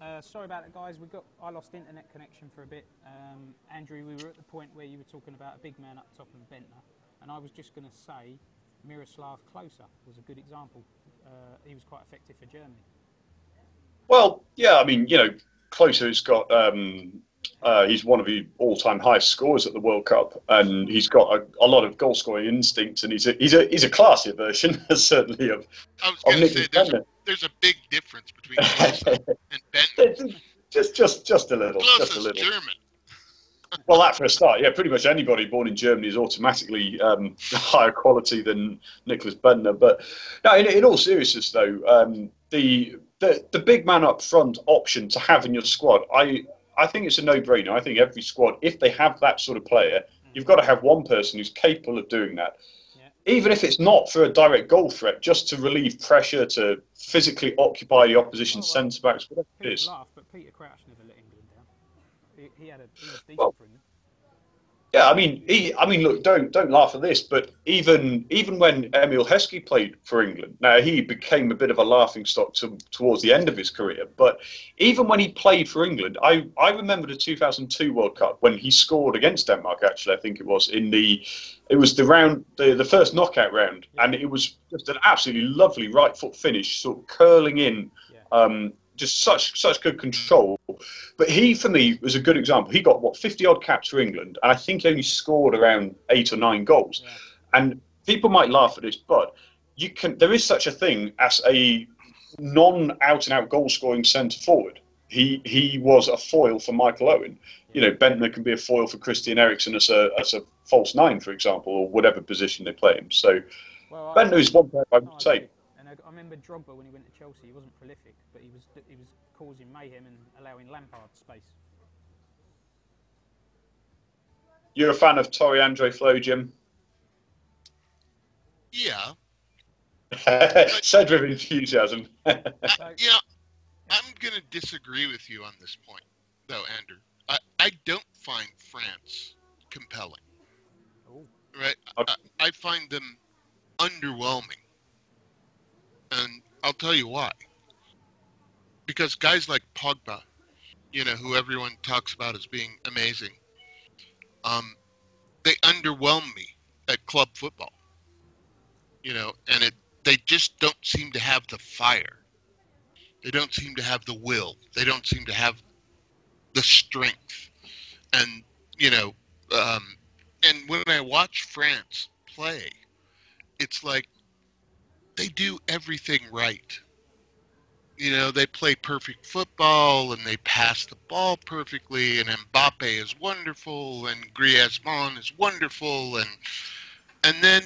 Uh, sorry about that, guys. We got I lost internet connection for a bit. Um, Andrew, we were at the point where you were talking about a big man up top and Bendtner, and I was just going to say Miroslav Klose was a good example. Uh, he was quite effective for Germany. Well, yeah, I mean, you know, Klose's got um, uh, he's one of the all-time highest scorers at the World Cup, and he's got a, a lot of goal-scoring instincts, and he's a he's a he's a classier version, certainly of. I was going to say there's a, there's a big difference between Klose and Bendtner. Just just just a little, just a little. German. Well, that for a start, yeah. Pretty much anybody born in Germany is automatically um, higher quality than Nicklas Bendtner. But no, in, in all seriousness, though, um, the, the the big man up front option to have in your squad, I I think it's a no-brainer. I think every squad, if they have that sort of player, you've got to have one person who's capable of doing that. Even if it's not for a direct goal threat, just to relieve pressure, to physically occupy the opposition Oh, well, centre backs, whatever it is. laugh, but Peter Crouch never let England down. He, he had a he was decent Well, for. Yeah, I mean, he, I mean, look, don't don't laugh at this, but even even when Emile Heskey played for England, now he became a bit of a laughing stock to, towards the end of his career. But even when he played for England, I I remember the 2002 World Cup when he scored against Denmark. Actually, I think it was in the it was the round the the first knockout round, and it was just an absolutely lovely right foot finish, sort of curling in. Um, just such such good control. But he, for me, was a good example. He got what fifty odd caps for England, and I think he only scored around eight or nine goals. Yeah. And people might laugh at this, but you can. There is such a thing as a non out and out goal scoring centre forward. He he was a foil for Michael Owen. You know, Bendtner can be a foil for Christian Eriksen as a as a false nine, for example, or whatever position they play him. So Well, Bendtner is one player I would say. Remember Drogba when he went to Chelsea. He wasn't prolific, but he was he was causing mayhem and allowing Lampard space. You're a fan of Tore Andre Flo, Jim? Yeah. Said with enthusiasm. I, you know, I'm going to disagree with you on this point, though, Andrew. I, I don't find France compelling. Oh, Right? I, I find them underwhelming. And I'll tell you why. Because guys like Pogba, you know, who everyone talks about as being amazing, um, they underwhelm me at club football. You know, and it they just don't seem to have the fire. They don't seem to have the will. They don't seem to have the strength. And you know, um, and when I watch France play, it's like they do everything right. You know, they play perfect football and they pass the ball perfectly, and Mbappe is wonderful, and Griezmann is wonderful, and and then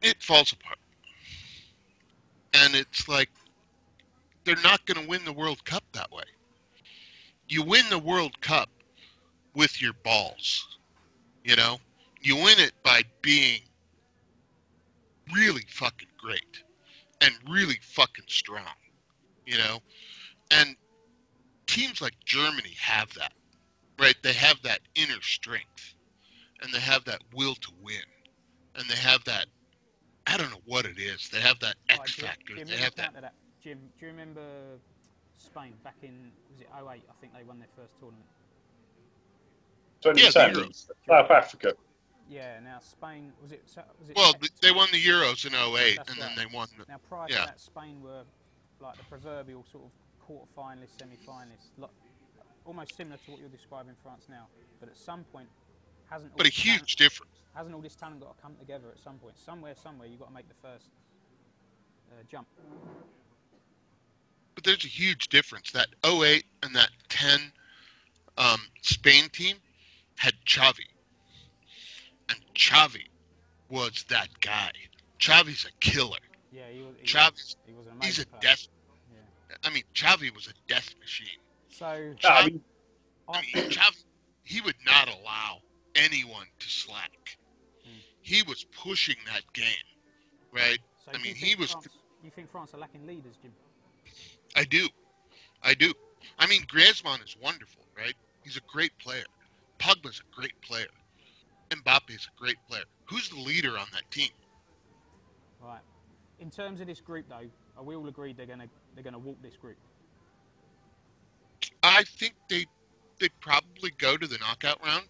it falls apart. And it's like they're not going to win the World Cup that way. You win the World Cup with your balls. You know, you win it by being really fucking great and really fucking strong. You know, and teams like Germany have that, right? They have that inner strength and they have that will to win and they have that. I don't know what it is. They have that Right, X Jim, factor. Jim, They have that. that. Jim, do you remember Spain back in was it 08? I think they won their first tournament. 2010, Euros. South Africa. Yeah. Now Spain was it? Was it? Well, they won the Euros in 08 That's and right. then they won. The, Now prior yeah. to that, Spain were like the proverbial sort of quarter-finalists, semi-finalists, like, almost similar to what you're describing France now. But at some point, hasn't but a this talent- huge difference. hasn't all this talent got to come together at some point? Somewhere, somewhere, you've got to make the first uh, jump. But there's a huge difference. That 08 and that 10 um, Spain team had Xavi. And Xavi was that guy. Xavi's a killer. Yeah, he was. He Xavi's- was, he was an He's a amazing player. death. Yeah. I mean, Xavi was a death machine. So Yeah, I mean, I I, mean, Xavi, he would not allow anyone to slack. Hmm. He was pushing that game, right? so I mean, he was- France, you think France are lacking leaders, Jim? I do. I do. I mean, Griezmann is wonderful, right? He's a great player. Pogba's a great player. Mbappe's a great player. Who's the leader on that team? Right. In terms of this group, though, are we all agreed they're gonna they're gonna walk this group? I think they they probably go to the knockout round.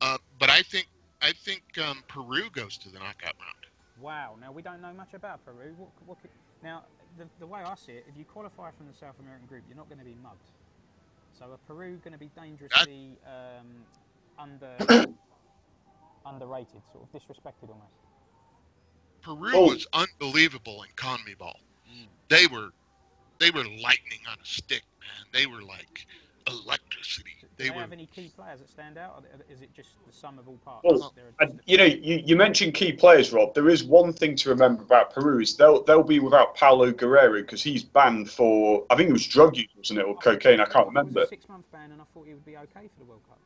Uh, but I think I think um, Peru goes to the knockout round. Wow. Now we don't know much about Peru. What, what could, now, the, the way I see it, if you qualify from the South American group, you're not going to be mugged. So are Peru going to be dangerously um, under underrated, sort of disrespected almost? Peru Oh. was unbelievable in CONMEBOL. Mm. They were they were lightning on a stick, man. They were like electricity. Do They they, were have any key players that stand out, or is it just the sum of all parts? Well, They're And, you know, you, you mentioned key players, Rob. There is one thing to remember about Peru is they'll they'll be without Paolo Guerrero because he's banned for I think it was drug use, wasn't it, or cocaine? I can't remember. six-month ban, and I thought he would be okay for the World Cup.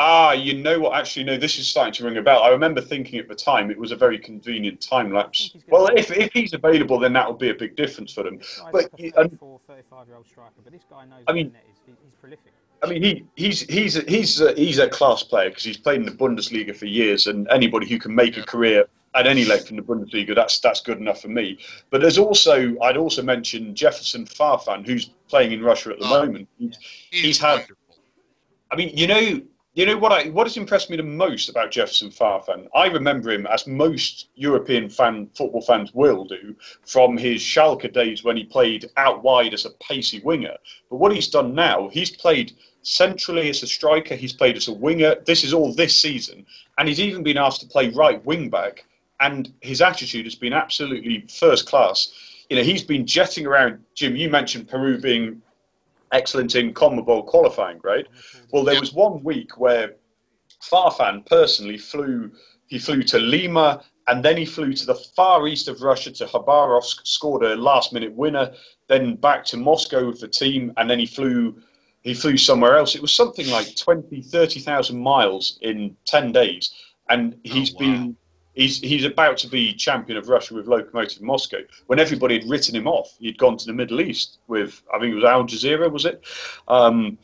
Ah, you know what? Actually, no. This is starting to ring a bell. I remember thinking at the time it was a very convenient time lapse. think he's gonna Well, if, if he's available, then that will be a big difference for them. This But like a he- and- 34, 35-year-old striker, but this guy knows I what mean- the net he's prolific. I mean, he, he's he's a, he's a, he's a class player because he's played in the Bundesliga for years, and anybody who can make a career at any length in the Bundesliga, that's that's good enough for me. But there's also I'd also mention Jefferson Farfan, who's playing in Russia at the Oh. moment. He's, he's, he's had- wonderful. I mean, you know, you know what I what has impressed me the most about Jefferson Farfan? I remember him as most European fan football fans will do from his Schalke days when he played out wide as a pacey winger. But what he's done now, he's played centrally as a striker, he's played as a winger. This is all this season, and he's even been asked to play right wing back. And his attitude has been absolutely first class. You know, he's been jetting around. Jim, you mentioned Peru being excellent in CONMEBOL qualifying, right? Well, there was one week where Farfan personally flew. He flew to Lima and then he flew to the far east of Russia to Khabarovsk, scored a last-minute winner. Then back to Moscow with the team, and then he flew. He flew somewhere else. It was something like 20, 30,000 miles in 10 days. And he's oh, wow. been he's he's about to be champion of Russia with Lokomotiv Moscow. When everybody had written him off, he'd gone to the Middle East with I think it was Al Jazira, was it? Um,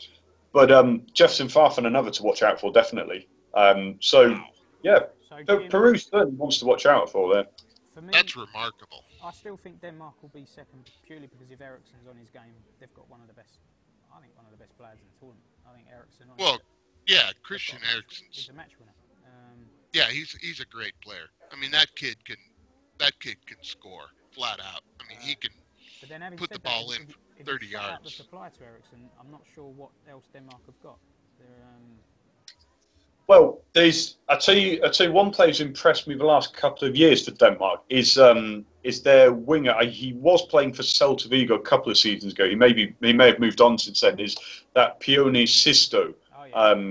but um, Jefferson Farfan another to watch out for definitely. Um, so yeah, So, so Peru certainly wants to watch out for there. for me, That's remarkable. I still think Denmark will be second purely because if Eriksen's on his game, they've got one of the best. I think one of the best players in the tournament. I think Eriksen. On Well, yeah, Christian got- Eriksen's He's a match winner. Yeah, he's he's a great player. I mean, that kid can that kid can score flat out. I mean, he can. but then having Put the ball that, in if, if 30 you shut out the yards. supply to Eriksen, I'm not sure what else Denmark have got. Um, Well, there's I tell you I tell you one player who's impressed me the last couple of years for Denmark is um is their winger. I, he was playing for Celta Vigo a couple of seasons ago. He may be he may have moved on since then. Is that Pione Sisto? oh yeah, Um,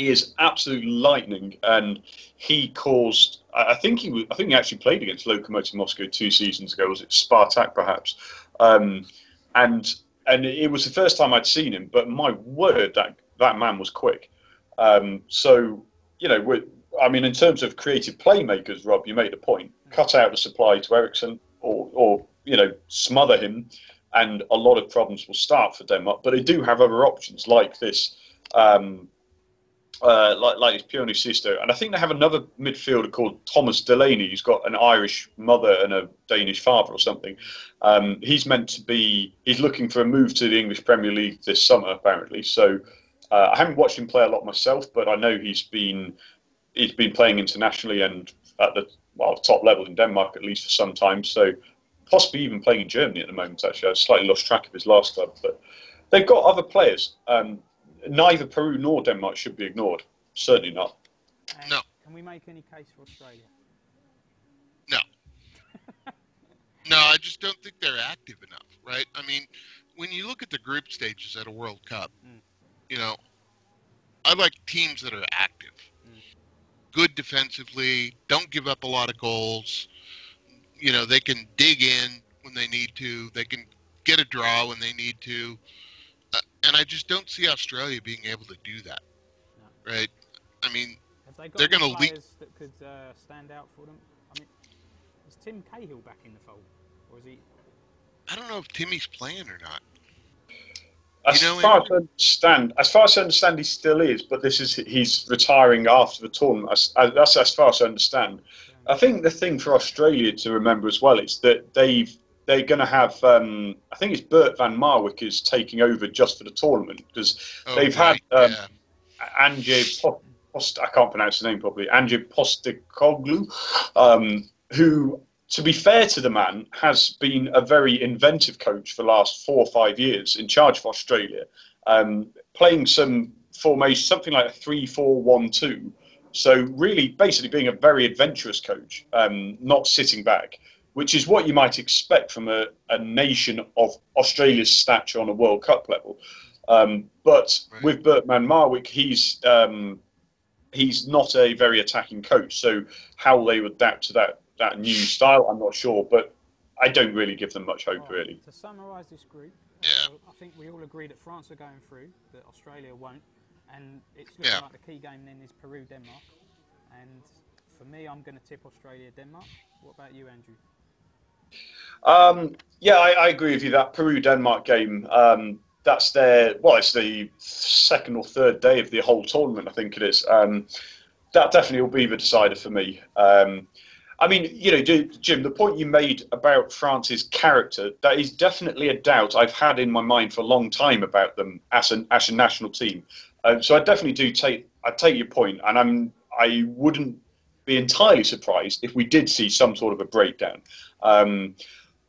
he is absolute lightning, and he caused. I think he was, I think he actually played against Lokomotiv Moscow two seasons ago. Was it Spartak perhaps? Um, and and it was the first time I'd seen him. But my word, that that man was quick. Um, so you know, I mean, in terms of creative playmakers, Rob, you made a point. Cut out the supply to Eriksen, or or you know, smother him, and a lot of problems will start for Denmark. But they do have other options like this. Um, uh, like like this Pione and I think they have another midfielder called Thomas Delaney, who's got an Irish mother and a Danish father or something. Um, he's meant to be. He's looking for a move to the English Premier League this summer, apparently. So uh, I haven't watched him play a lot myself, but I know he's been he's been playing internationally and at the well top level in Denmark at least for some time. So possibly even playing in Germany at the moment. Actually, I slightly lost track of his last club, but they've got other players. Um, neither Peru nor Denmark should be ignored. Certainly not. and no. Can we make any case for Australia? No, no, I just don't think they're active enough, right? I mean, when you look at the group stages at a World Cup, Mm. you know, I like teams that are active, Mm. good defensively, don't give up a lot of goals. You know, they can dig in when they need to, they can get a draw when they need to. And I just don't see Australia being able to do that, right? I mean, Have they got They're gonna leak- players that could uh, stand out for them? I mean, is Tim Cahill back in the fold, or is he? I don't know if Timmy's playing or not. As You know, far as I understand, as far as I understand, he still is, but this is he's retiring after the tournament. As, as, that's as far as I understand. I think the thing for Australia to remember as well is that they've they're going to have. Um, I think it's Bert van Marwijk is taking over just for the tournament because Oh, they've right, had um, yeah. Ange Post. I can't pronounce the name properly. Ange Postecoglou, um, who, to be fair to the man, has been a very inventive coach for the last four or five years in charge of Australia, um, playing some formation, something like a three-four-one-two. So really, basically, being a very adventurous coach, um, not sitting back, which is what you might expect from a, a nation of Australia's stature on a World Cup level. Um, but Right. with Bert van Marwijk, he's um, he's not a very attacking coach. So how they would adapt to that that new style, I'm not sure. But I don't really give them much hope, Right, really. To summarise this group, Yeah. I think we all agree that France are going through, that Australia won't, and it's looking Yeah. like the key game then is Peru Denmark. And for me, I'm going to tip Australia Denmark. What about you, Andrew? Um, yeah, I, I agree with you. That Peru Denmark game, um, that's their well, it's the second or third day of the whole tournament. I think it is. Um, that definitely will be the decider for me. Um, I mean, you know, Jim, the point you made about France's character, that is definitely a doubt I've had in my mind for a long time about them as an as a national team. Um, so I definitely do take I take your point, and I'm I wouldn't be entirely surprised if we did see some sort of a breakdown. Um,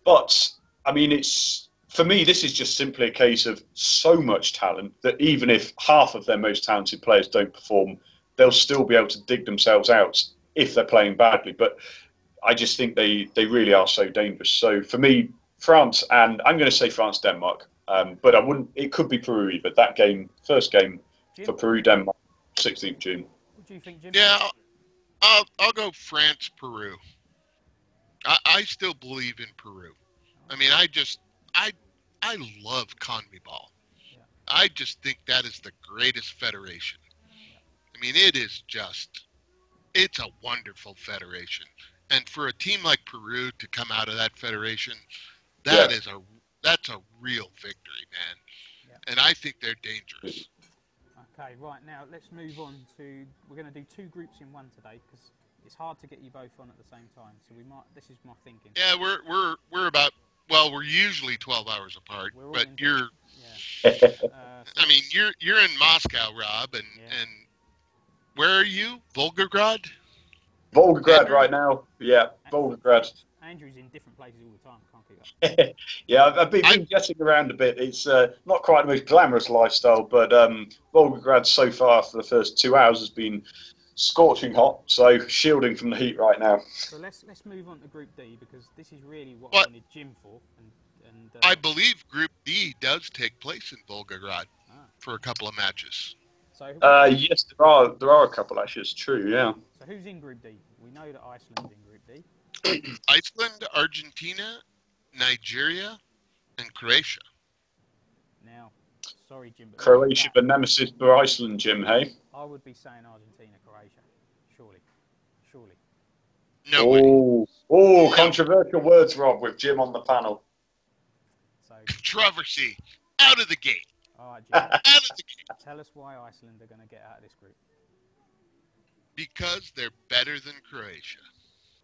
but I mean, it's for me. This is just simply a case of so much talent that even if half of their most talented players don't perform, they'll still be able to dig themselves out if they're playing badly. But I just think they they really are so dangerous. So for me, France and I'm going to say France Denmark, um, but I wouldn't. It could be Peru, but that game, first game Jim, for Peru Denmark, 16th June. what do you think, Jim? Yeah, I'll, I'll, I'll go France, Peru. I, I still believe in Peru. I mean, I just, I, I love CONMEBOL. Yeah. I just think that is the greatest federation. I mean, it is just, it's a wonderful federation. And for a team like Peru to come out of that federation, that Yeah. is a, that's a real victory, man. Yeah. And I think they're dangerous. Okay, right now let's move on to. We're going to do two groups in one today because it's hard to get you both on at the same time. So we might. This is my thinking. Yeah, we're we're we're about well, we're usually twelve hours apart, We're but you're Yeah. Uh, I mean you're you're in Moscow, Rob, and Yeah. and where are you? Volgograd? Volgograd right now. Yeah, Volgograd. Andrew's in different places all the time. Can't keep up. yeah, I've, I've been, been getting around a bit. It's uh, not quite the most glamorous lifestyle, but um, Volgograd so far for the first two hours has been scorching hot. So shielding from the heat right now. So let's let's move on to Group D because this is really what What? I wanted Jim for. And and uh, I believe Group D does take place in Volgograd Ah. for a couple of matches. so Uh, yes, there are there are a couple actually. It's true. Yeah. so who's in Group D? We know that Iceland's in Group D. Iceland, Argentina, Nigeria, and Croatia. Now, sorry, Jim, but Croatia, the nemesis for Iceland, Jim. Hey. I would be saying Argentina, Croatia. Surely, surely. No way. oh, oh, controversial words, Rob, with Jim on the panel. So, Controversy. Out of the gate. all right, Jim, Out of the gate. tell us why Iceland are going to get out of this group. Because they're better than Croatia.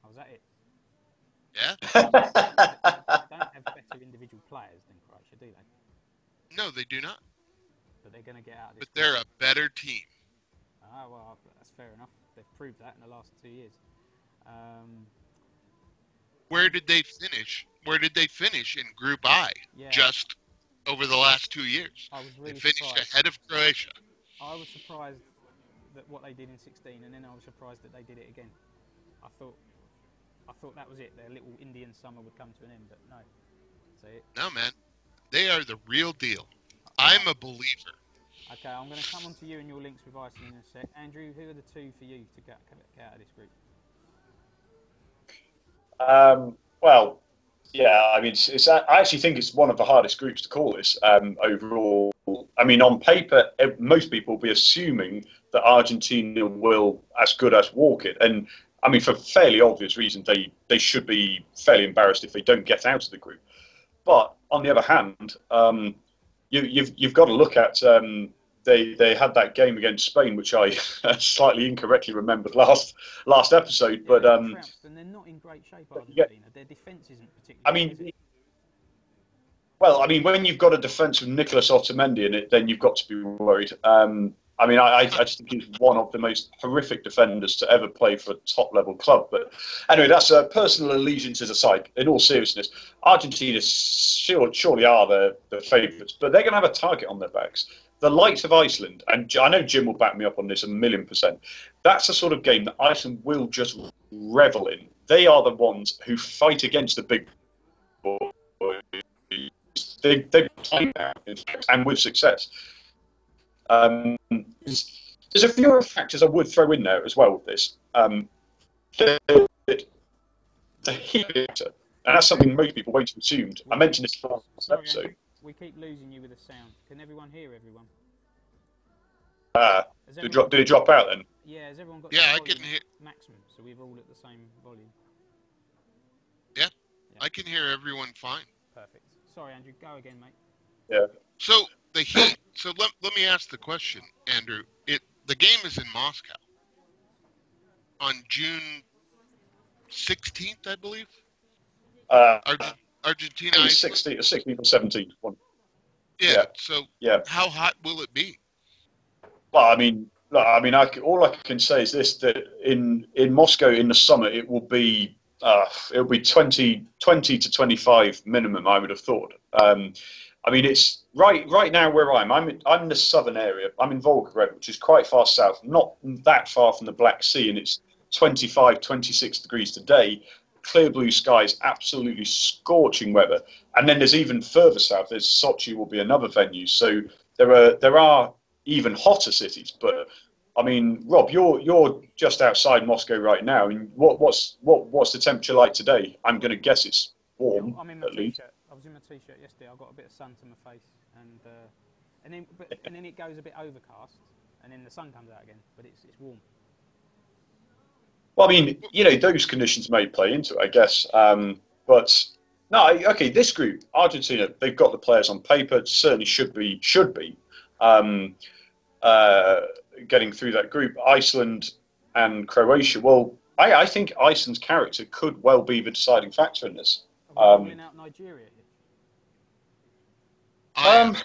Oh, was that it? Yeah? They don't have better individual players than Croatia, do they? No, they do not. But they're going to get out of this. But they're a better team. Ah, well, that's fair enough. They've proved that in the last two years. Um, Where did they finish? Where did they finish in Group I? yeah, Just over the last two years. I was really they finished surprised. ahead of Croatia. I was surprised that what they did in 16, and then I was surprised that they did it again. I thought, I thought that was it. Their little Indian summer would come to an end, but no. So it, No, man. They are the real deal. I'm a believer. okay, I'm going to come on to you and your links with Iceland in a sec. Andrew, who are the two for you to get, get out of this group? Um, well, yeah, I mean, it's, it's, I actually think it's one of the hardest groups to call this um, overall. I mean, on paper, most people will be assuming that Argentina will as good as walk it, and I mean, for fairly obvious reasons, they they should be fairly embarrassed if they don't get out of the group. But on the other hand, um, you, you've you've got to look at um, they they had that game against Spain, which I slightly incorrectly remembered last last episode, Yeah, but they're um, and they're not in great shape, you. Their defence isn't particularly. I mean? Well, I mean, when you've got a defence with Nicolas Otamendi in it, then you've got to be worried. Um, I mean, I, I just think he's one of the most horrific defenders to ever play for a top level club. But anyway, that's uh, personal allegiances aside. In all seriousness, Argentina sure, surely are the, the favourites, but they're going to have a target on their backs. The likes of Iceland, and I know Jim will back me up on this a million percent. That's the sort of game that Iceland will just revel in. They are the ones who fight against the big boys. They, they play now, and with success. Um, there's a few other factors I would throw in there as well with this. Um, the, the heat factor, and that's something most people won't have assumed. I mentioned this last episode. We keep losing you with the sound. Can everyone hear everyone? Uh, Has did, it drop, did it drop out then? yeah, has everyone got Yeah, I volume can hear- maximum, so we're all at the same volume. Yeah. I can hear everyone fine. Perfect. Sorry, Andrew. Go again, mate. Yeah. So the heat. So let, let me ask the question, Andrew. It the game is in Moscow on June sixteenth, I believe. Uh, Arge- Argentina. I think Iceland? 16th, 16th or 17th one. Yeah. yeah. So Yeah. how hot will it be? Well, I mean, I mean, I, all I can say is this: that in in Moscow in the summer, it will be uh, it'll be 20, 20 to twenty five minimum. I would have thought. Um, I mean, it's right right now where I'm. I'm in, I'm in the southern area. I'm in Volgograd, which is quite far south, not that far from the Black Sea, and it's 25, 26 degrees today. Clear blue skies, absolutely scorching weather. And then there's even further south. There's Sochi will be another venue. So there are there are even hotter cities. But I mean, Rob, you're you're just outside Moscow right now. And what what's what what's the temperature like today? I'm going to guess it's warm I'm in my at least. t-shirt. I was in my t-shirt yesterday. I got a bit of sun to my face, and uh, and then but, and then it goes a bit overcast, and then the sun comes out again. But it's it's warm. Well, I mean, you know, those conditions may play into it, I guess. Um, but no, okay, this group, Argentina, they've got the players on paper. Certainly should be should be um, uh, getting through that group. Iceland and Croatia. Well, I, I think Iceland's character could well be the deciding factor in this. Um, out Nigeria here? I am. Um,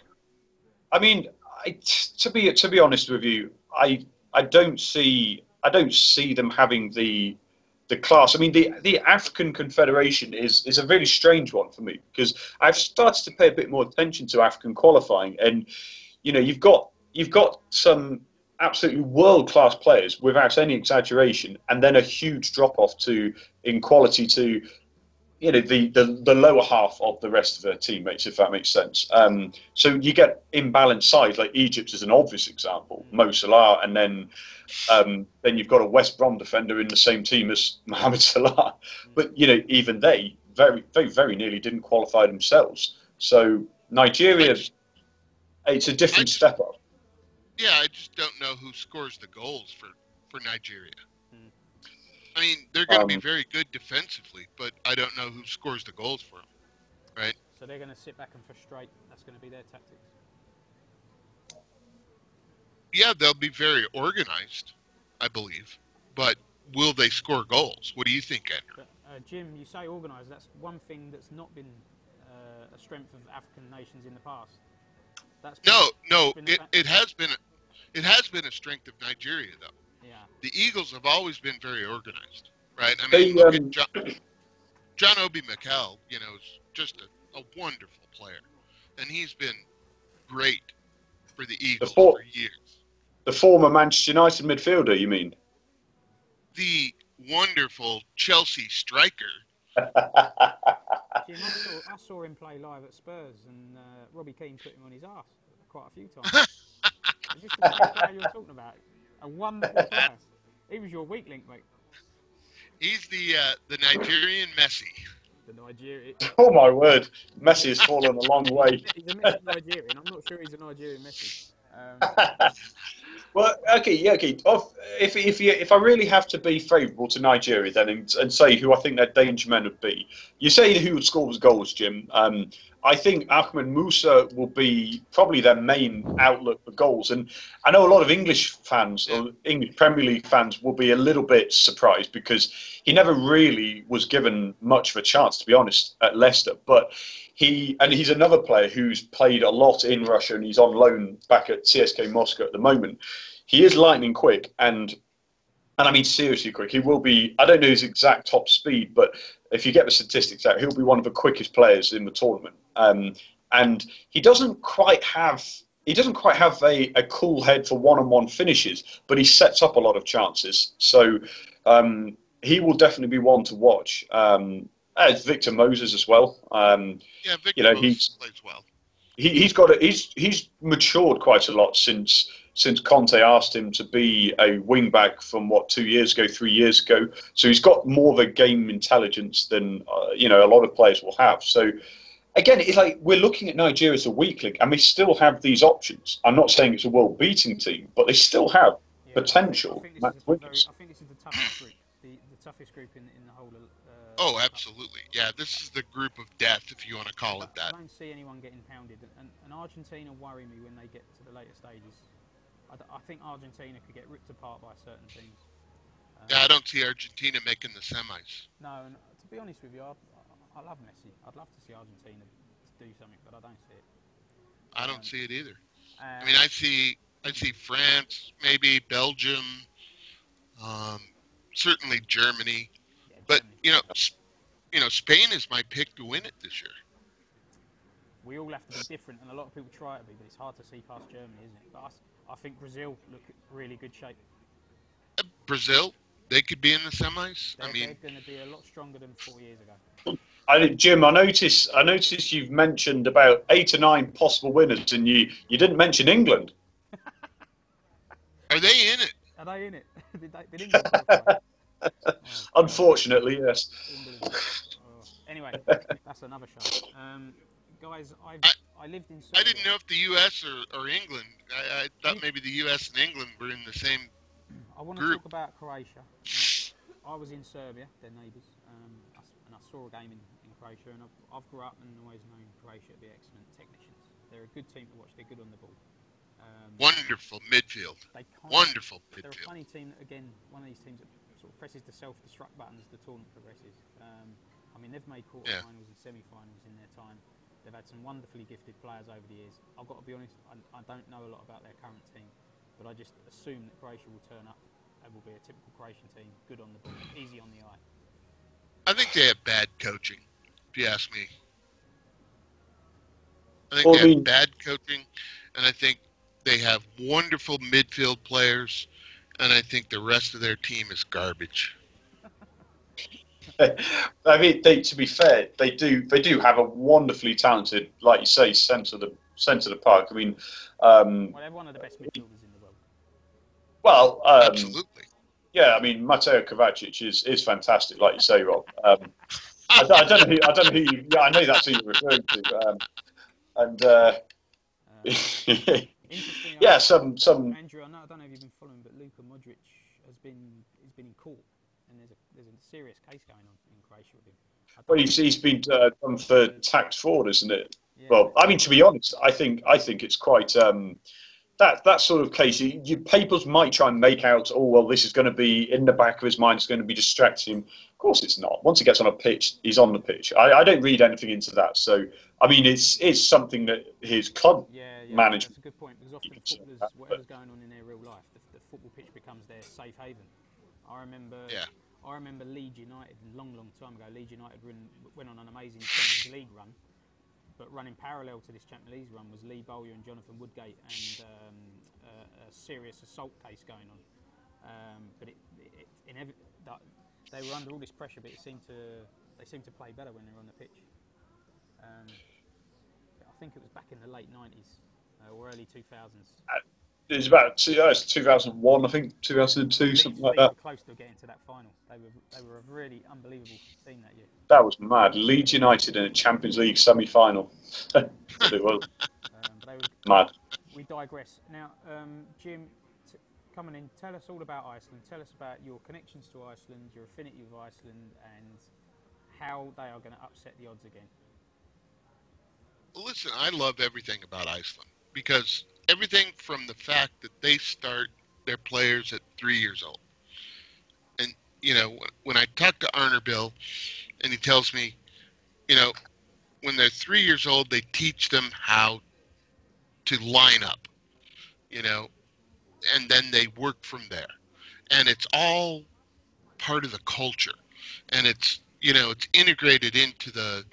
I mean, I, to be to be honest with you, I I don't see I don't see them having the the class. I mean, the the African Confederation is is a really strange one for me because I've started to pay a bit more attention to African qualifying, and you know, you've got you've got some absolutely world class players without any exaggeration, and then a huge drop off to in quality to you know the, the the lower half of the rest of their teammates, if that makes sense. Um, so you get imbalanced sides like Egypt is an obvious example, Mo Salah, and then um, then you've got a West Brom defender in the same team as Mohamed Salah. But you know even they very very very nearly didn't qualify themselves. So Nigeria, it's a different I- step up. Yeah, I just don't know who scores the goals for for Nigeria. I mean, they're going to be Um, very good defensively, but I don't know who scores the goals for them. Right? So they're going to sit back and frustrate. That's going to be their tactics. Yeah, they'll be very organized, I believe, but will they score goals? What do you think, Andrew? But uh, Jim, you say organised. That's one thing that's not been uh, a strength of African nations in the past. That's been- No, no, it, it has been a, it has been a strength of Nigeria though. Yeah. The Eagles have always been very organized, right? I They, mean, look um, at John, John Obi Mikel, you know, is just a, a wonderful player, and he's been great for the Eagles four- for years. The former Manchester United midfielder, you mean? The wonderful Chelsea striker. Jim, I saw, I saw him play live at Spurs, and uh, Robbie Keane put him on his ass quite a few times. Is this the player you were talking about? A wonderful player. He was your weak link, mate. He's the uh, the Nigerian Messi. The Nigerian. oh my word, Messi has fallen a long way. He's a Messi Nigerian. I'm not sure he's a Nigerian Messi. Um, well, okay, yeah, okay. Of- If if you, if I really have to be favourable to Nigeria, then and, and say who I think their danger men would be, you say who would score the goals, Jim. Um, I think Ahmed Musa will be probably their main outlet for goals. And I know a lot of English fans or English Premier League fans will be a little bit surprised because he never really was given much of a chance, to be honest, at Leicester. But he and he's another player who's played a lot in Russia and he's on loan back at CSK Moscow at the moment. He is lightning quick and and I mean seriously quick. He will be. I don't know his exact top speed, but if you get the statistics out, he'll be one of the quickest players in the tournament. Um, and he doesn't quite have he doesn't quite have a, a cool head for one-on-one finishes, but he sets up a lot of chances. So um, he will definitely be one to watch. Um, as Victor Moses as well. Um, Yeah, Victor You know, Moses he's- plays well. he, he's got a, he's he's matured quite a lot since since Conte asked him to be a wing back from what two years ago, three years ago. So he's got more of a game intelligence than uh, you know a lot of players will have. So again, it's like we're looking at Nigeria as a weak link, and they still have these options. I'm not saying it's a world beating team, but they still have Yeah, potential I think, I think, this is, a very. I think this is the toughest group, the, the toughest group in, in the whole. Uh, Oh, absolutely. Yeah, this is the group of death, if you want to call it that. I don't see anyone getting pounded, and, and Argentina worry me when they get to the later stages. I, I think Argentina could get ripped apart by certain teams. Um, Yeah, I don't see Argentina making the semis. No, and to be honest with you, I, I, I love Messi. I'd love to see Argentina do something, but I don't see it. I Um, don't see it either. Uh, I mean, I see, I see France, maybe Belgium, um, certainly Germany, yeah, but Germany. you know, you know, Spain is my pick to win it this year. we all have to be different, and a lot of people try to be, but it's hard to see past Germany, isn't it? But I, s- I think Brazil look really good shape. Brazil, they could be in the semis. They're, I mean, they're going to be a lot stronger than four years ago. I, Jim, I notice I noticed you've mentioned about eight or nine possible winners, and you, you didn't mention England. are they in it? Are they in it? did, they, did England? Oh, Unfortunately, yes. Unbelievable. Oh. Anyway, that's another show. Um, guys, I've, I- I lived in. I didn't know if the U.S. or, or England. I, I thought maybe the U.S. and England were in the same. I want to group. talk about Croatia. Now, I was in Serbia, their neighbours, um, and I saw a game in, in Croatia, and I've, I've grew up and always known Croatia to be excellent technicians. They're a good team to watch. They're good on the ball. Um, Wonderful midfield. they kind of- Wonderful They're a funny team. that, Again, one of these teams that sort of presses the self-destruct button as the tournament progresses. Um, I mean, they've made Yeah. quarterfinals and semi-finals in their time. They've had some wonderfully gifted players over the years. I've got to be honest, I, I don't know a lot about their current team, but I just assume that Croatia will turn up and will be a typical Croatian team, good on the ball, easy on the eye. I think they have bad coaching, if you ask me. I think Well, they I have mean- bad coaching, and I think they have wonderful midfield players, and I think the rest of their team is garbage. I mean, they, to be fair, they do they do have a wonderfully talented, like you say, centre of the centre of the park. I mean, um, Well, they're one of the best midfielders in the world. well, um, Absolutely. yeah. I mean, Mateo Kovacic is, is fantastic, like you say, Rob. Um, I, don't- I don't know. Who, I don't know who. You, yeah, I know that's who you're referring to. Um, and uh, Uh, yeah, some some Andrew, I, know, I don't know if you've been following, but Luka Modric has been has been in court, and there's a there's a serious case going on in Croatia with him. I Well, don't he's, know- he's been uh, done for tax fraud, isn't it? yeah. Well, I mean, to be honest, I think I think it's quite um, that that sort of case. You, you, papers might try and make out, oh well, this is going to be in the back of his mind. It's going to be distracting him. Of course, it's not. Once he gets on a pitch, he's on the pitch. I, I don't read anything into that. So, I mean, it's it's something that his club. Yeah, yeah, management. That's a good point because often footballers, that, but- whatever's going on in their real life, the, the football pitch becomes their safe haven. I remember. Yeah. I remember Leeds United a long, long time ago. Leeds United run, went on an amazing Champions League run, but running parallel to this Champions League run was Lee Bowyer and Jonathan Woodgate and um, uh, a serious assault case going on. Um, but it, it, inevi- that, they were under all this pressure, but it seemed to they seemed to play better when they were on the pitch. Um, I think it was back in the late 90s uh, or early 2000s. It's about two, uh, it's 2001, I think, 2002, Leeds, something like Leeds that. were close to getting to that final. They were they were a really unbelievable team that year. That was mad. Leeds United in a Champions League semi-final. it was Um, they were, mad. we digress. Now, um, Jim, t- coming in, tell us all about Iceland. Tell us about your connections to Iceland, your affinity with Iceland, and how they are going to upset the odds again. listen, I love everything about Iceland because everything from the fact that they start their players at three years old. And, you know, when I talk to Arnar Bill and he tells me, you know, when they're three years old, they teach them how to line up, you know, and then they work from there. And it's all part of the culture. And it's, you know, it's integrated into the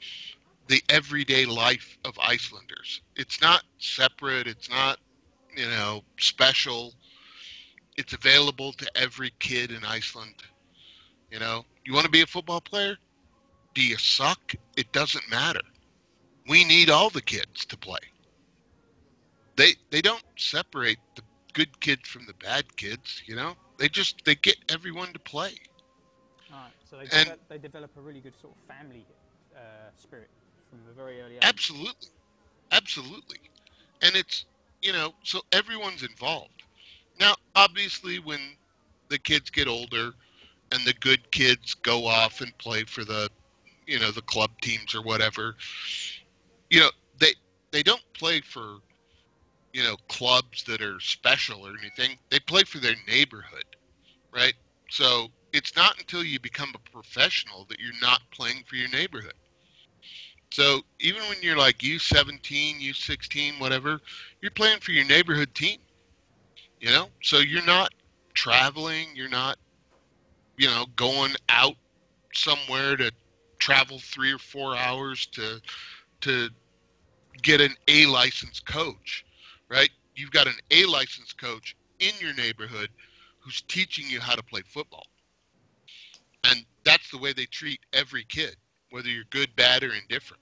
the everyday life of Icelanders. It's not separate, it's not, you know, special. It's available to every kid in Iceland. You know, you want to be a football player? Do you suck? It doesn't matter. We need all the kids to play. They they don't separate the good kids from the bad kids, you know? They just they get everyone to play. Right. So they, And- develop, they develop a really good sort of family uh, spirit from a very early. Absolutely. Absolutely. And it's, you know, so everyone's involved. Now, obviously, when the kids get older and the good kids go off and play for the, you know, the club teams or whatever, you know, they they don't play for, you know, clubs that are special or anything. They play for their neighborhood, right? So it's not until you become a professional that you're not playing for your neighborhood. So even when you're like U17, U16, whatever, you're playing for your neighborhood team. You know, so you're mm-hmm. not traveling. You're not, you know, going out somewhere to travel three or four hours to to get an A licensed coach, right? You've got an A licensed coach in your neighborhood who's teaching you how to play football. And that's the way they treat every kid, whether you're good, bad, or indifferent.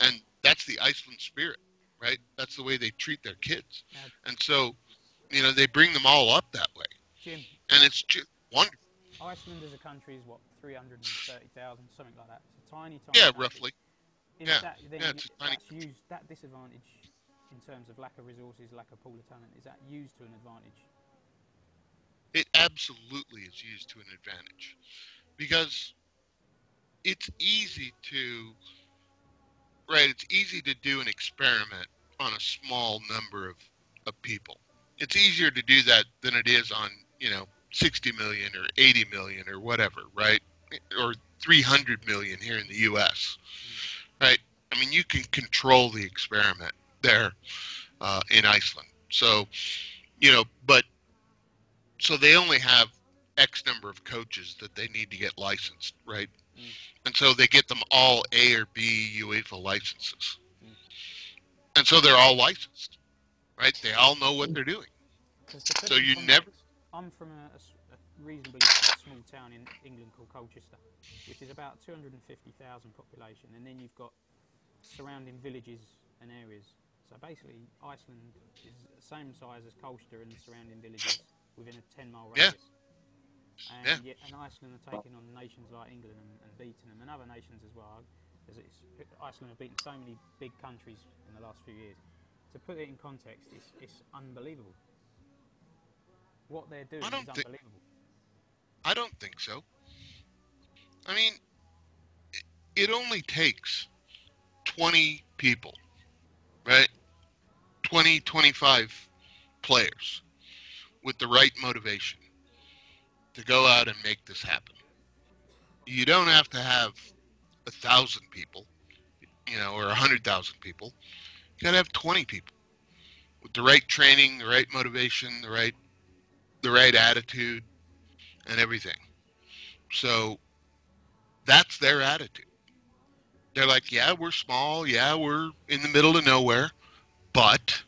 And that's the Iceland spirit, right? That's the way they treat their kids. And so, you know, they bring them all up that way. Jim, And it's just wonderful. Iceland as a country is what 330,000, something like that. It's a tiny, tiny. Yeah, country. roughly. Is yeah, that, yeah, it's a tiny used that disadvantage in terms of lack of resources, lack of pool of talent. Is that used to an advantage? It absolutely is used to an advantage because it's easy to, right? It's easy to do an experiment on a small number of, of people. It's easier to do that than it is on, you know, 60 million or 80 million or whatever, right? Or 300 million here in the U.S., right? I mean, you can control the experiment there uh, in Iceland. So, you know, but so they only have X number of coaches that they need to get licensed, right? Mm. And so they get them all A or B UEFA licenses. Mm. And so they're all licensed, right? They all know what they're doing. So you never- I'm from a reasonably small town in England called Colchester, which is about 250,000 population, and then you've got surrounding villages and areas. So basically, Iceland is the same size as Colchester and the surrounding villages within a 10 mile radius. Yeah. And, Yeah. yet, and Iceland are taking on nations like England and, and beating them, and other nations as well. Iceland have beaten so many big countries in the last few years. To put it in context, it's, it's unbelievable. What they're doing is thi- unbelievable. I don't think so. I mean, it- it only takes 20 people, right? 20, 25 players with the right motivation to go out and make this happen. You don't have to have a thousand people, you know, or a hundred thousand people. You gotta have 20 people with the right training, the right motivation, the right, the right attitude, and everything. So that's their attitude. They're like, yeah, we're small. Yeah, we're in the middle of nowhere. But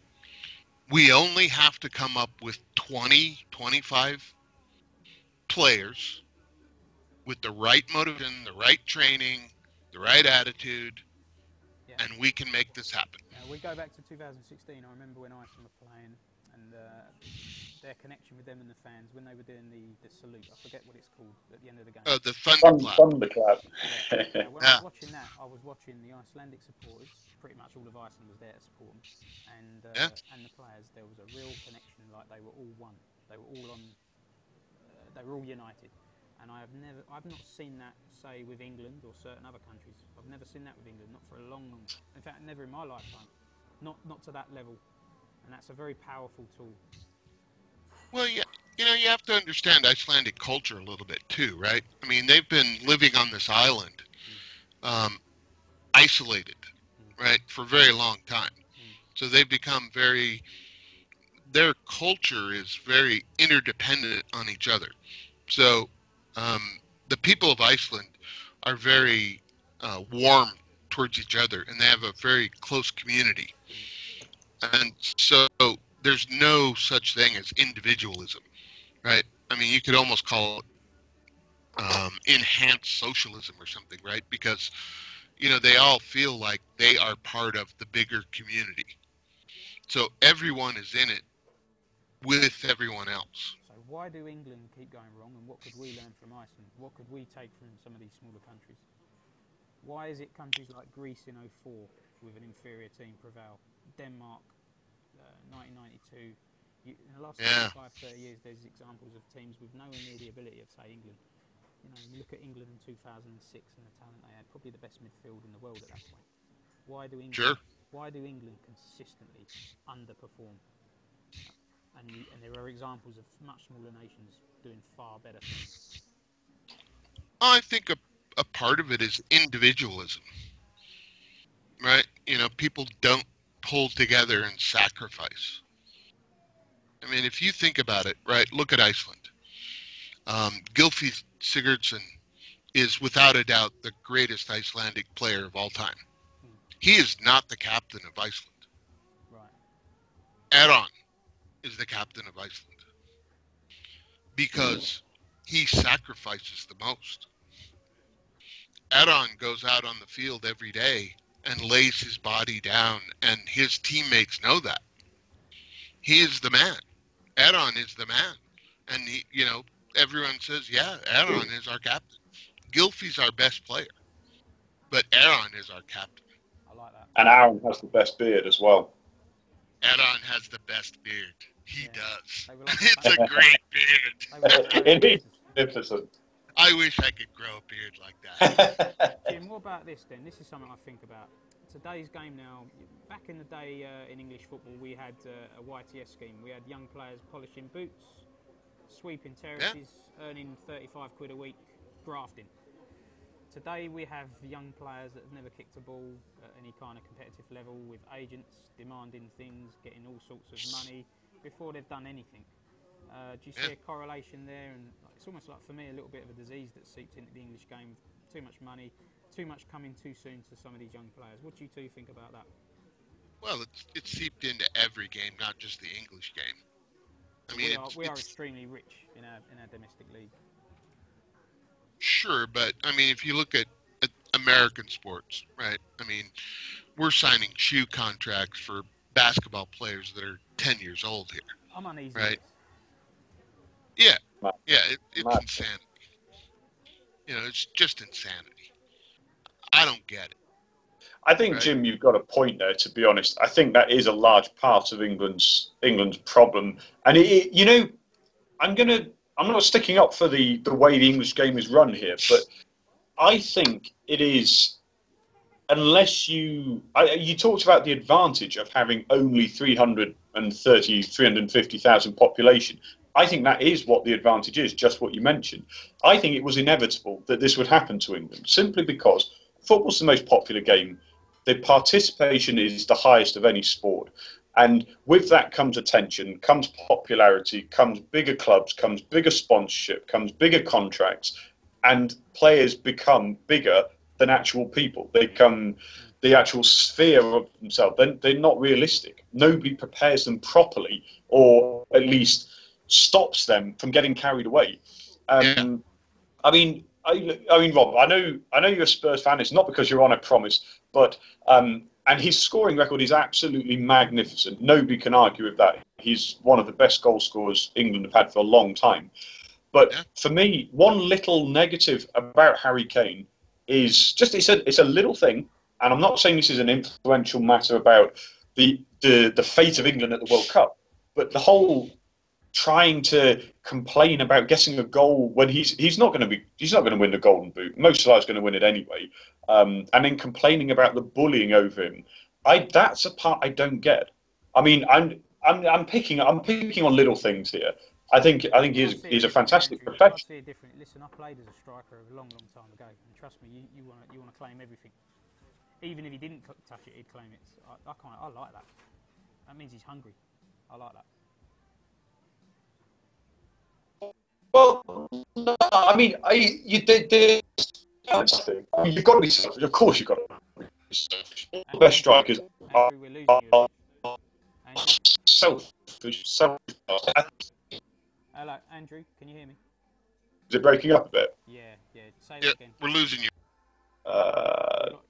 we only have to come up with 20, 25 players with the right motivation, the right training, the right attitude, Yeah. and we can make this happen. We go back to 2016. I remember when Iceland were playing, and uh, their connection with them and the fans when they were doing the, the salute. I forget what it's called at the end of the game. Uh, the Thund- thunderclap. Thunderclap. Yeah, when I was watching that, I was watching the Icelandic supporters. Pretty much all of Iceland was there to support them, and uh, Yeah. and the players. There was a real connection, like they were all one. They were all on. They were all united, and I have never, I've not seen that say with England or certain other countries. I've never seen that with England, not for a long, in fact, never in my lifetime, not not to that level, and that's a very powerful tool. Well, yeah, you know, you have to understand Icelandic culture a little bit too, right? I mean, they've been living on this island, mm. um, isolated, mm. right, for a very long time. Mm. So they've become very, their culture is very interdependent on each other. So um, the people of Iceland are very uh, warm towards each other and they have a very close community. And so there's no such thing as individualism, right? I mean, you could almost call it um, enhanced socialism or something, right? Because, you know, they all feel like they are part of the bigger community. So everyone is in it with everyone else. So why do England keep going wrong, and what could we learn from Iceland? What could we take from some of these smaller countries? Why is it countries like Greece in 04 with an inferior team prevail? Denmark, uh, 1992. You, in the last Yeah. 25, 30 years, there's examples of teams with nowhere near the ability of, say, England. You know, you look at England in 2006 and the talent they had, probably the best midfield in the world at that point. Why do England? Sure. Why do England consistently underperform? And, you, and there are examples of much smaller nations doing far better things. I think a, a part of it is individualism, right? You know, people don't pull together and sacrifice. I mean, if you think about it, right? Look at Iceland. Um, Gylfi Sigurdsson is without a doubt the greatest Icelandic player of all time. He is not the captain of Iceland. Right. Aron is the captain of Iceland because he sacrifices the most. Aron goes out on the field every day and lays his body down, and his teammates know that. He is the man. Aron is the man. And, he, you know, everyone says, yeah, Aron is our captain. Gylfi's our best player, but Aron is our captain. I like that. And Aron has the best beard as well. Aron has the best beard. He Yeah. does. They were like it's a great beard. They Indeed. brothers. Magnificent. I wish I could grow a beard like that. Jim, what about this then? This is something I think about. Today's game now, back in the day uh, in English football, we had uh, a YTS scheme. We had young players polishing boots, sweeping terraces, earning 35 quid a week, grafting. Today we have young players that have never kicked a ball at any kind of competitive level with agents demanding things, getting all sorts of money before they've done anything. Uh, do you see Yeah. a correlation there? And it's almost like for me a little bit of a disease that seeped into the English game. Too much money, too much coming too soon to some of these young players. What do you two think about that? well, it's it's seeped into every game, not just the English game. I mean, we are, it's, we are extremely rich in our in our domestic league. sure, but I mean, if you look at, at American sports, right? I mean, we're signing shoe contracts for basketball players that are 10 years old here. I'm uneasy. Right. Yeah, Right. yeah, it, it's Right. insanity. You know, it's just insanity. I don't get it. I think Right. Jim, you've got a point there. To be honest, I think that is a large part of England's England's problem. And it, it- you know, I'm gonna I'm not sticking up for the the way the English game is run here, but I think it is unless you I, you talked about the advantage of having only 330 350,000 population. I think that is what the advantage is, just what you mentioned. I think it was inevitable that this would happen to England simply because football's the most popular game. The participation is the highest of any sport. And with that comes attention, comes popularity, comes bigger clubs, comes bigger sponsorship, comes bigger contracts, and players become bigger than actual people. They become the actual sphere of themselves. They're, they're not realistic. Nobody prepares them properly, or at least stops them from getting carried away. Um. I mean, I, I mean, Rob, I know, I know you're a Spurs fan. It's not because you're on a promise, but um, and his scoring record is absolutely magnificent. Nobody can argue with that. He's one of the best goal scorers England have had for a long time. But for me, one little negative about Harry Kane is just it's a it's a little thing, and I'm not saying this is an influential matter about the the, the fate of England at the World Cup, but the whole trying to complain about getting a goal when he's he's not going to be he's not going to win the golden boot. Mo Salah's going to win it anyway, um, and then complaining about the bullying over him. I that's a part I don't get. I mean, I'm I'm I'm picking I'm picking on little things here. I think I think he's he's a fantastic professional. see it different. Listen, I played as a striker a long, long time ago, and trust me, you, you want to you want to claim everything. Even if he didn't cl- touch it, he'd claim it. I, I can't. I like that. That means he's hungry. I like that. Well, no, I mean, I you did. did I mean, you've got to be selfish. Of course, you've got to be selfish. The best strikers are, Andrew, we're are, are selfish. Selfish. hello, Andrew. Can you hear me? Is it breaking up a bit? Yeah, yeah. Say Yeah, that again. we're losing you. Uh, I think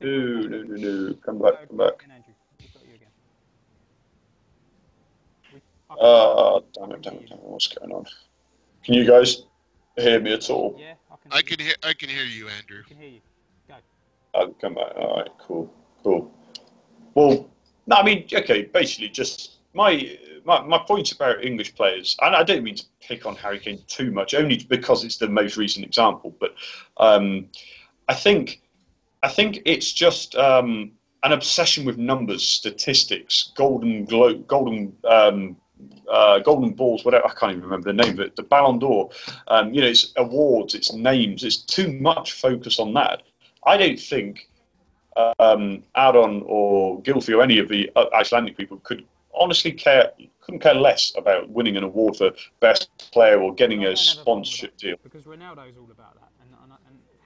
no, we've no, no, no. Come back, come back. Again, Andrew. We've got you again. We, I can- Uh, damn it, damn it, damn it. What's going on? Can you guys hear me at all? yeah, I can. I hear can you. hear I can hear you, Andrew. I can hear you. Go. I'll come back. All right, cool, cool. Well, no, I mean, okay, basically, just my my, my point about English players, and I don't mean to pick on Harry Kane too much, only because it's the most recent example, but um, I think I think it's just um, an obsession with numbers, statistics, golden glo- golden. Um, uh, golden balls, whatever I can't even remember the name of it. The Ballon d'Or, um, you know, it's awards, it's names. It's too much focus on that. I don't think um, Aron or Gylfi or any of the uh, Icelandic people could honestly care, couldn't care less about winning an award for best player or getting a sponsorship deal. Because Ronaldo's all about that,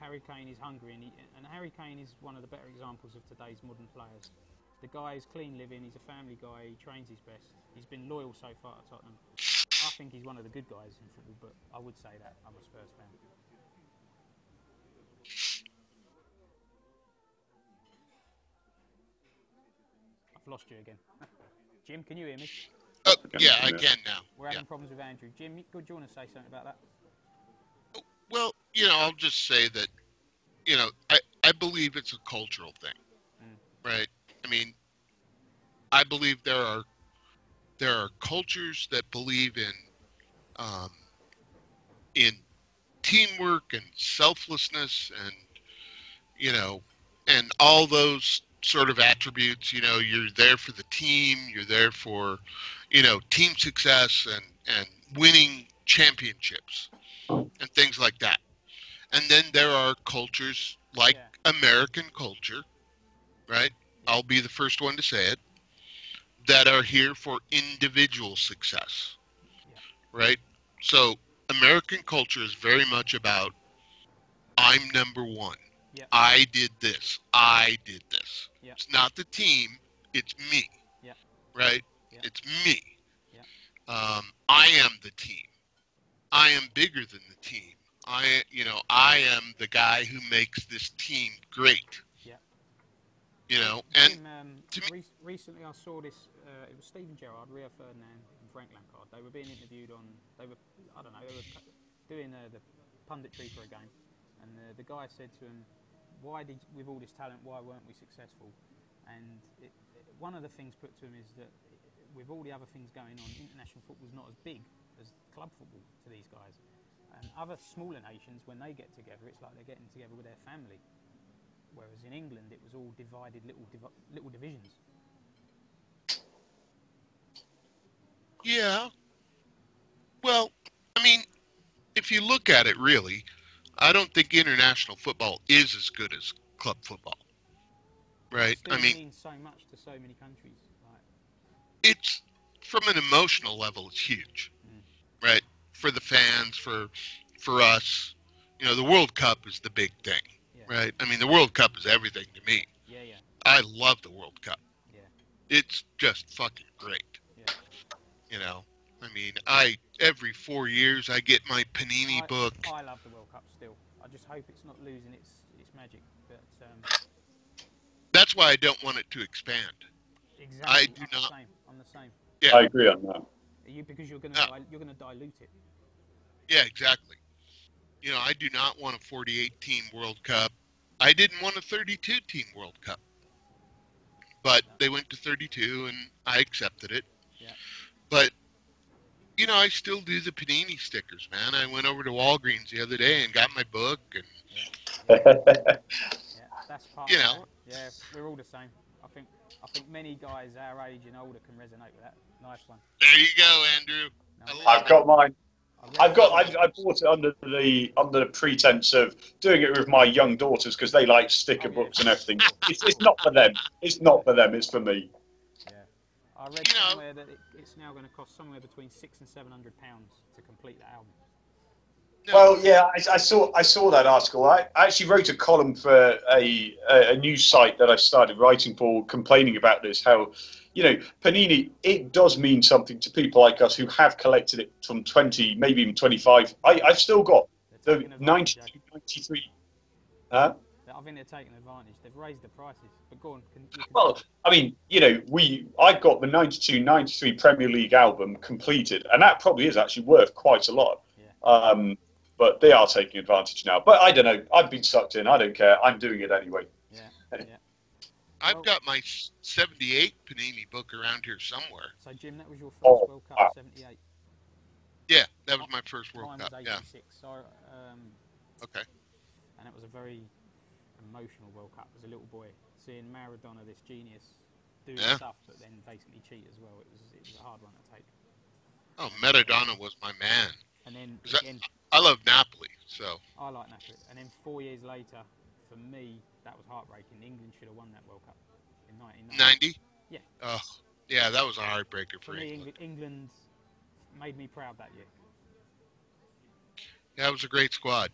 Harry Kane is hungry, and, he, and Harry Kane is one of the better examples of today's modern players. The guy is clean living, he's a family guy, he trains his best. He's been loyal so far at Tottenham. I think he's one of the good guys in football, but I would say that I'm a Spurs fan. I've lost you again. Jim, can you hear me? Oh, yeah, I can now. We're Yeah. having problems with Andrew. Jim, do you want to say something about that? You know, I'll just say that, you know, I, I believe it's a cultural thing, Mm. right? I mean, I believe there are there are cultures that believe in um, in teamwork and selflessness and you know and all those sort of attributes you know you're there for the team you're there for you know team success and and winning championships and things like that and then there are cultures like Yeah. american culture right? I'll be the first one to say it that are here for individual success Yeah. right? So american culture is very much about i'm number one. Yeah. i did this. I did this. Yeah. it's not the team it's me. Yeah. right? It's me. Um, i am the team. I am bigger than the team i you know i am the guy who makes this team great Yeah. you know and um, re- recently I saw this. Uh, it was Stephen Gerrard, Rio Ferdinand, and Frank Lampard. They were being interviewed on. They were. I don't know. They were doing uh, the punditry for a game, and uh, the guy said to him, "Why did with all this talent? Why weren't we successful?" And it, it, one of the things put to him is that with all the other things going on, international football's not as big as club football to these guys. And other smaller nations, when they get together, it's like they're getting together with their family. Whereas in England, it was all divided little divi- little divisions. Yeah. Well, I mean, if you look at it really, I don't think international football is as good as club football. Right? I mean, means so much to so many countries. Like, it's from an emotional level, it's huge. Mm. Right? For the fans, for for us, you know, the World Cup is the big thing. yeah, Right? I mean, the World Cup is everything to me. yeah, yeah, I love the World Cup. Yeah. It's just fucking great. yeah. You know, I mean, I every four years I get my Panini I, book. I love the World Cup still. I just hope it's not losing its its magic. But um, That's why I don't want it to expand. exactly, do I'm not- The same. I'm the same. Yeah. I agree on that. Are you because you're going No. to you're going to dilute it. Yeah, exactly. You know, I do not want a 48 team World Cup. I didn't want a 32 team World Cup. But they went to 32 and I accepted it. Yeah. But you know, I still do the panini stickers, man. I went over to Walgreens the other day and got my book, and Yeah, that's part. You of know. it. Yeah, we're all the same. I think I think many guys our age and older can resonate with that. Nice one. there you go, Andrew. No, I've got mine. I read I've got. something- I, I bought it under the under the pretense of doing it with my young daughters because they like sticker Oh, yeah. books and everything. It's, it's not for them. It's not for them. It's for me. Yeah. I read You know- somewhere that it, it's now going to cost somewhere between six and seven hundred pounds to complete the album. No, Well, yeah, I, I saw I saw that article. I, I actually wrote a column for a, a a news site that I started writing for, complaining about this. How, you know, Panini it does mean something to people like us who have collected it from twenty, maybe even twenty five. I I've still got They're the taking 92, 93. Huh? I think they're taking advantage. They've raised the prices. But go on. Can, can Well, I mean, you know, we I've got the 92, 93 Premier League album completed, and that probably is actually worth quite a lot. Yeah. Um, but they are taking advantage now. But I don't know. I've been sucked in. I don't care. I'm doing it anyway. yeah. I've well- got my '78 Panini book around here somewhere. So Jim, that was your first Oh, World Cup, wow. '78. Yeah, that was my first World Mine Cup. was Yeah. '86. So, um, Okay. and it was a very emotional World Cup as a little boy, seeing Maradona, this genius, do Yeah. stuff, but then basically cheat as well. It was it was a hard one to take. Oh, Maradona was my man. And then Is that- I love Napoli, so I like Napoli. And then four years later, for me, that was heartbreaking. England should have won that World Cup in 1990. '90. Yeah. Oh, yeah, that was a heartbreaker For for me, England. England, made me proud that year. That was a great squad.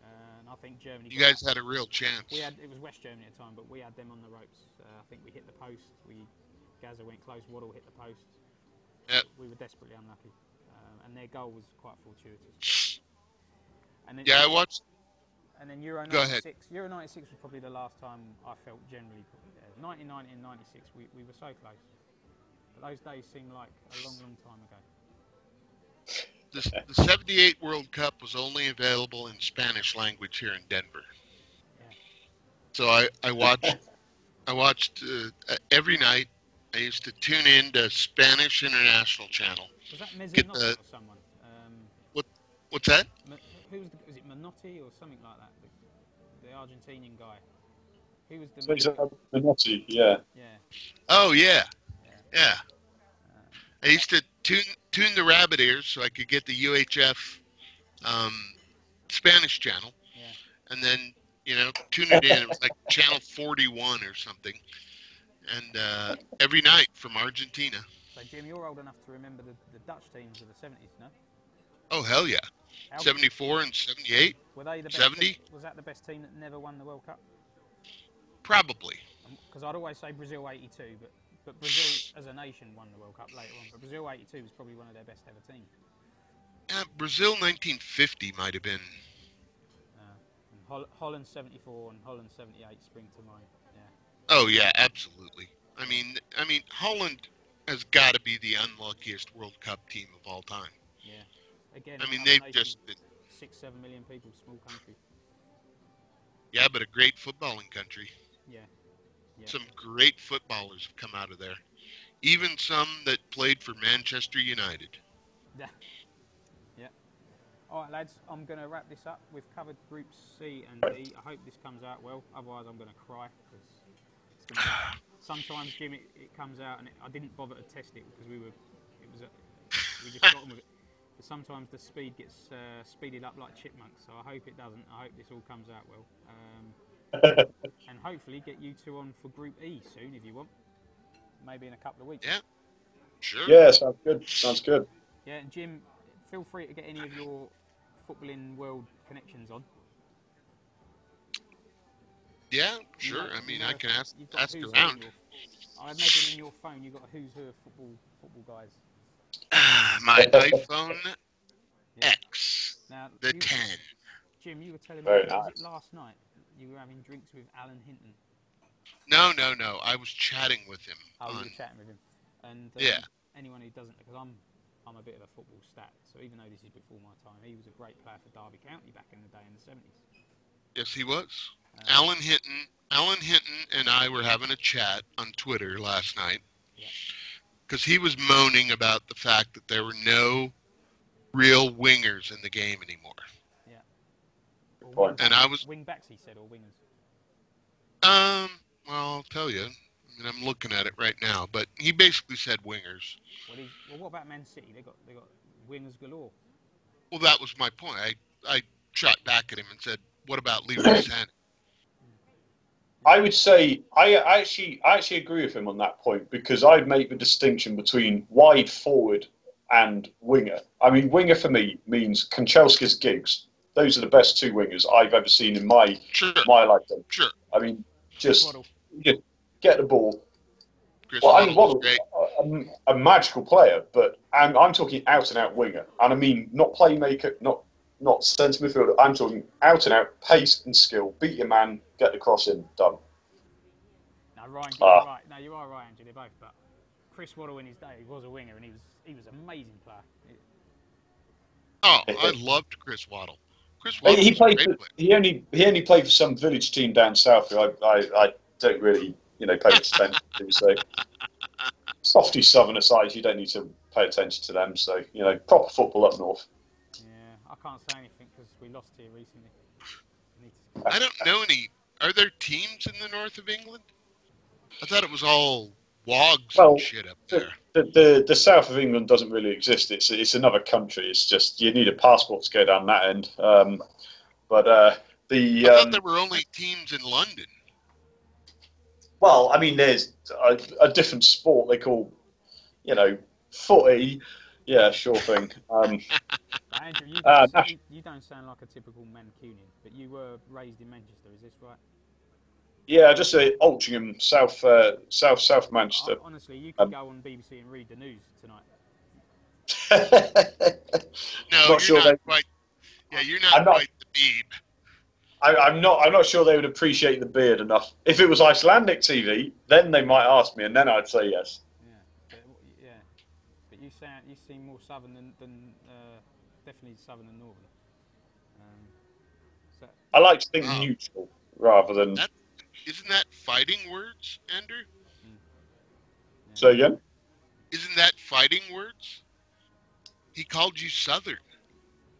Uh, and I think Germany. You guys had a real chance. We had it was West Germany at the time, but we had them on the ropes. Uh, I think we hit the post. We Gazza went close. Waddle hit the post. Yep. We were desperately unlucky, um, and their goal was quite fortuitous. And then, Yeah, I watched. And then Euro Go ahead. '96. Euro '96 was probably the last time I felt generally. Uh, 1990 and '96, we, we were so close. But those days seem like a long, long time ago. The, the '78 World Cup was only available in Spanish language here in Denver. Yeah. So I, I watched I watched uh, every night. I used to tune in to Spanish International Channel. Was that Mezzanotte the- or someone? Um, What's that? M- who was the, was it Menotti or something like that? The, the Argentinian guy. Who was the So it's, uh, Menotti, yeah. yeah? Oh yeah, Yeah. yeah. Um, I used to tune tune the rabbit ears so I could get the UHF um, Spanish channel, Yeah. and then you know tune it in. It was like channel 41 or something, and uh, every night from Argentina. so Jim, you're old enough to remember the, the Dutch teams of the 70s, no? Oh hell yeah, How- 74 and 78 Were they the best? 70? team- Was that the best team that never won the World Cup? probably. Because I'd always say Brazil '82, but but Brazil as a nation won the World Cup later on. But Brazil '82 was probably one of their best ever teams. Uh, Brazil 1950 might have been. Uh, and Hol- Holland '74 and Holland '78 spring to mind. Yeah. Oh yeah, absolutely. I mean, I mean Holland has got to be the unluckiest World Cup team of all time. Yeah. Again. I mean, they've nation, just been six, seven million people, small country. yeah, but a great footballing country. Yeah. Yeah. Some great footballers have come out of there. Even some that played for Manchester United. Yeah. Yeah. All right, lads. I'm going to wrap this up. We've covered Groups C and D. I hope this comes out well. Otherwise, I'm going to cry. 'cause it's gonna be- sometimes, Jim, it, it comes out, and it, I didn't bother to test it because we were, it was, a, we just got on with it. But sometimes the speed gets uh, speeded up like chipmunks. So I hope it doesn't. I hope this all comes out well. Um, and hopefully get you two on for Group E soon if you want. Maybe in a couple of weeks. Yeah. Sure. Yeah, sounds good. Sounds good. Yeah, and Jim, feel free to get any of your footballing world connections on. Yeah, You sure. know- I mean, I can ask ask who's who around. your- I imagine in your phone you've got a who's who of football football guys. My iPhone Yeah. X, Now, the you, 10. Jim, you were telling Very me nice. last night you were having drinks with Alan Hinton. No, no, no. I was chatting with him Oh, you on. were chatting with him. And um, Yeah. anyone who doesn't, because I'm I'm a bit of a football stat, so even though this is before my time, he was a great player for Derby County back in the day in the 70s. Yes, he was. Uh, Alan Hinton, Alan Hinton, and I were having a chat on Twitter last night, Yeah. Because he was moaning about the fact that there were no real wingers in the game anymore. Or Point. And I was- wing backs. He said, or wingers. Um, well, I'll tell you. I mean, I'm looking at it right now, but he basically said wingers. Well, he's, well, what about Man City? They got they got wingers galore. Well, that was my point. I I shot back at him and said, "What about Leroy Sané?" I would say I actually I actually agree with him on that point because I'd make the distinction between wide forward and winger. I mean, winger for me means Kanchelskis Giggs. Those are the best two wingers I've ever seen in my Sure, my lifetime. sure. I mean, just Waddle. just get the ball. Chris Well, I mean, Waddle was Waddle, great. a, a magical player, but I'm, I'm talking out and out winger, and I mean not playmaker, not not centre midfielder. I'm talking out and out pace and skill. Beat your man, get the crossing done. No, Ryan, you're Ah. right. No, you are right, Andrew. They're both. But Chris Waddle in his day he was a winger, and he was he was an amazing player. Oh, I loved Chris Waddle. Chris He, Waddle he played. For, he only he only played for some village team down south. Who I, I, I don't really you know pay attention to. So softy southerner sides, you don't need to pay attention to them. So you know proper football up north. Yeah, I can't say anything because we lost here recently. I don't know any. Are there teams in the north of England? I thought it was all wogs Well, and shit up there. The, the the south of England doesn't really exist. It's it's another country. It's just you need a passport to go down that end. Um, but uh, the I thought um, there were only teams in London. well, I mean, there's a, a different sport they call, you know, footy. Yeah, sure thing. Um, Andrew, you, Uh, you, you don't sound like a typical Mancunian, but you were raised in Manchester. Is this right? Yeah, just say Altrincham, South uh, South South Manchester. Hon- Honestly, you could Um, go on BBC and read the news tonight. No, Not you're sure not they- quite. Yeah, you're not, I'm not not- quite the Beeb. I, I'm not. I'm not sure they would appreciate the beard enough. If it was Icelandic TV, then they might ask me, and then I'd say yes. Yeah, but, yeah. But you sound you seem more southern than, than uh, definitely southern than northern. Um, so I like to think Oh. neutral rather than. That- Isn't that fighting words, Andrew? So again, Isn't that fighting words? He called you Southern.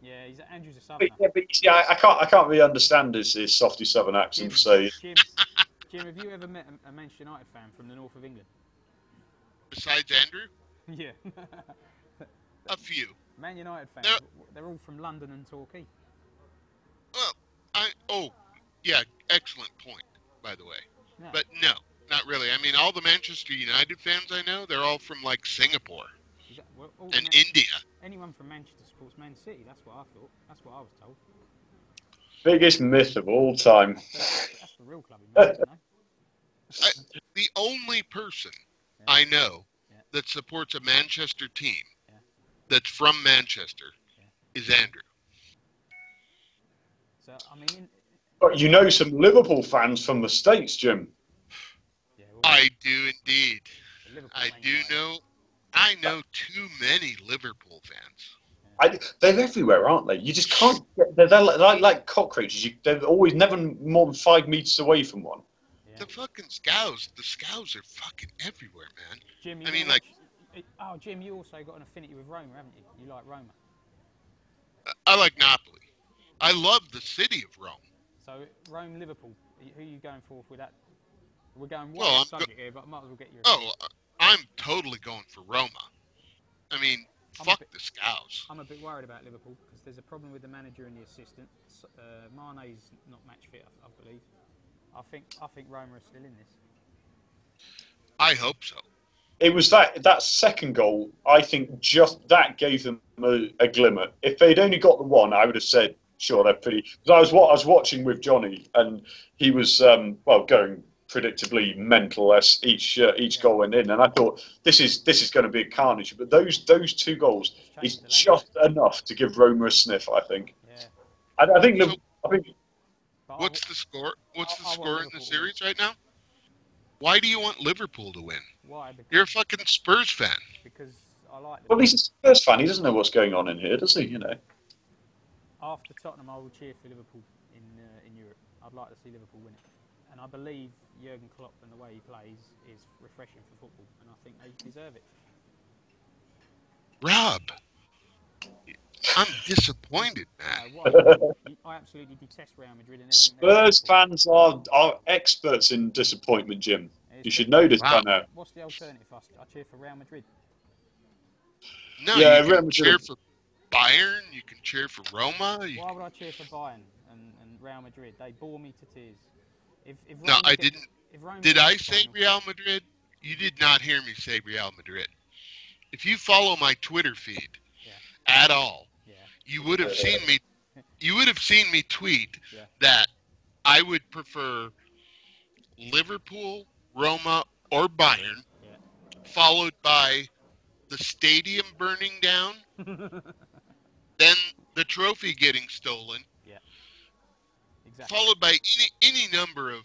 yeah, he's Andrew's a but, southerner. yeah, but you see, I, I can't. I can't really understand his, his softy southern accent. So Jim, Jim, have you ever met a, a Manchester United fan from the north of England? Besides Andrew, yeah. a few. Man United fans, No. w- they're all from London and Torquay. Well, I oh, yeah, excellent point, by the way. Yeah. But no, not really. I mean, all the Manchester United fans I know, they're all from like Singapore Is that- well, oh, and Man- India. anyone from Manchester supports Man City. That's what I thought. That's what I was told. biggest myth of all time. That's, that's the real club in Manchester, eh? no? The only person Yeah. I know Yeah. that supports a Manchester team Yeah. that's from Manchester Yeah. is Andrew. So I mean, in, But you know some Liverpool fans from the states, Jim. yeah, well, I do indeed. I do know. I know too many Liverpool fans. I, they're everywhere, aren't they? You just can't. Get, they're, they're like, like cockroaches. You, they're always never more than five meters away from one. Yeah. The fucking scows, the scows are fucking everywhere, man. Jim, you I mean, watch- like- oh, Jim, you also got an affinity with Roma, haven't you? You like Roma. I like Napoli. I love the city of Rome. So Rome, Liverpool. Who are you going for with that? We're going Well, wide I'm go- subject here, but I might as well get your. Oh, I'm totally going for Roma. I mean, I'm a fuck bit- the scows. I'm a bit worried about Liverpool because there's a problem with the manager and the assistant. S- Uh, Mane's not match fit, I, I believe. I think I think Roma are still in this. I hope so. It was that that second goal. I think just that gave them a, a glimmer. If they'd only got the one, I would have said, "Sure, they're pretty." Because I was what I was watching with Johnny, and he was um, well going predictably mental as each uh, each goal went in, and I thought this is this is going to be a carnage. But those those two goals is Changed the language. just enough to give Roma a sniff. I think. Yeah. I, I think. So- I think What's the score? What's the score in the series right now? Why do you want Liverpool to win? why? Because, You're a fucking Spurs fan. because I like well, he's a Spurs fan. He doesn't know what's going on in here, does he? You know. After Tottenham, I will cheer for Liverpool in uh, in Europe. I'd like to see Liverpool win it, and I believe Jurgen Klopp and the way he plays is refreshing for football, and I think they deserve it. Rob, I'm disappointed, man. No, I absolutely detest Real Madrid. And Spurs fans are, are experts in disappointment, Jim. It's You should know this Wow. by now. What's the alternative? I, I cheer for Real Madrid. No, Yeah, you Real Madrid- cheer for Bayern. You can cheer for Roma. You Why would I cheer for Bayern and, and Real Madrid? They bore me to tears. If, if No, I get- didn't. If Roma Did I say final- Real Madrid? You did not hear me say Real Madrid. If you follow my Twitter feed Yeah. at all, Yeah. you would have seen me. You would have seen me tweet Yeah. that I would prefer Liverpool, Roma, or Bayern, followed by the stadium burning down, then the trophy getting stolen, Yeah. exactly. followed by any any number of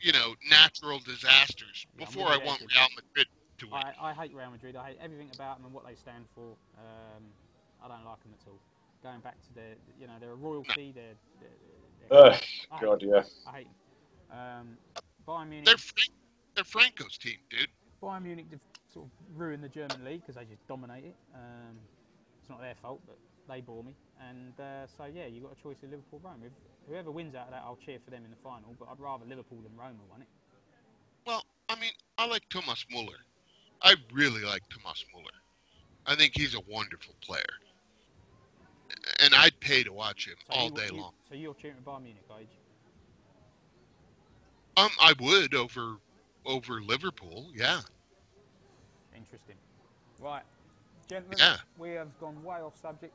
you know natural disasters Yeah, before I you there, want Real Madrid to win. I, I hate Real Madrid. I hate everything about them and what they stand for. Um, I don't like them at all. Going back to their, you know, they're a royalty. They're, they're, they're Ugh, God, them. yeah. I hate them. Um, Bayern Munich. They're Frank, they're Franco's team, dude. Bayern Munich have sort of ruined the German league because they just dominate it. Um, it's not their fault, but they bore me. And uh, so yeah, you've got a choice of Liverpool, Roma. If whoever wins out of that, I'll cheer for them in the final. But I'd rather Liverpool than Roma won it. Well, I mean, I like Thomas Muller. I really like Thomas Muller. I think he's a wonderful player. And I'd pay to watch him So all you- day you- long. So you're cheering for Bayern Munich, are you? Um, I would over over Liverpool, yeah. Interesting. Right, gentlemen, Yeah. we have gone way off subject.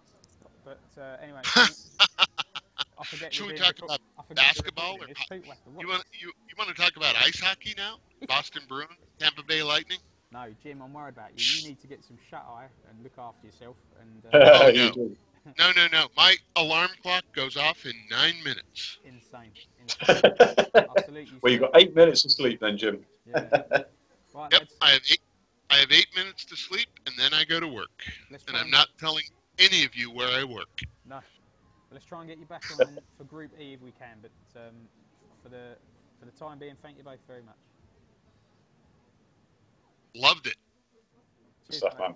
But uh, anyway, I forget. Should we're we being talk reco- about I forget basketball or this. People have to watch You want you you want to talk about ice hockey now? Boston Bruins, Tampa Bay Lightning. No, Jim, I'm worried about you. You need to get some shut eye and look after yourself. And uh, Oh, no. No, no, no. My alarm clock goes off in nine minutes. insane, insane. Absolutely. well, you've got eight minutes of sleep then, Jim. Yeah. Right, Yep, I have eight. I have eight minutes to sleep, and then I go to work. And I'm not telling any of you where I work. No. Let's try and get you back on for Group E if we can. But um, for the for the time being, thank you both very much. Loved it. Cheers, stuff, mate. man.